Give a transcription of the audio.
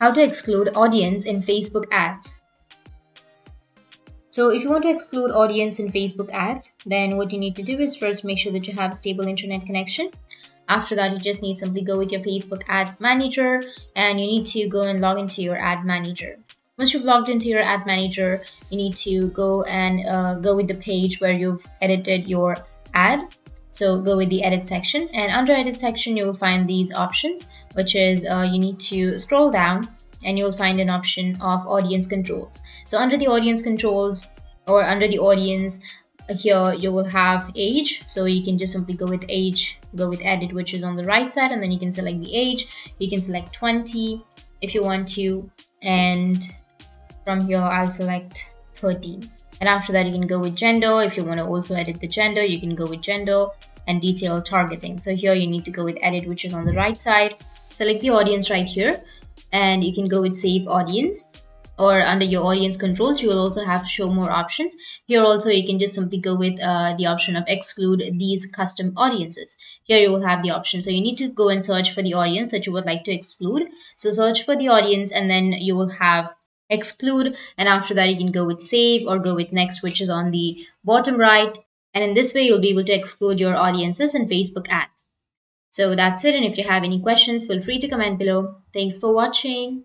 how to exclude audience in Facebook ads. So if you want to exclude audience in Facebook ads, then what you need to do is first make sure that you have a stable internet connection. After that, you just need to simply go with your Facebook ads manager and you need to go and log into your ad manager. Once you've logged into your ad manager, you need to go and uh, go with the page where you've edited your ad. So go with the edit section and under edit section, you will find these options which is uh, you need to scroll down and you'll find an option of audience controls. So under the audience controls or under the audience here you will have age so you can just simply go with age go with edit which is on the right side and then you can select the age you can select 20 if you want to and from here I'll select 13 and after that you can go with gender. If you want to also edit the gender you can go with gender and detail targeting. So here you need to go with edit which is on the right side. Select the audience right here and you can go with save audience. Or under your audience controls you will also have show more options. Here also you can just simply go with uh, the option of exclude these custom audiences. Here you will have the option. So you need to go and search for the audience that you would like to exclude. So search for the audience and then you will have exclude and after that you can go with save or go with next which is on the bottom right and in this way you'll be able to exclude your audiences in facebook ads so that's it. And if you have any questions, feel free to comment below. Thanks for watching.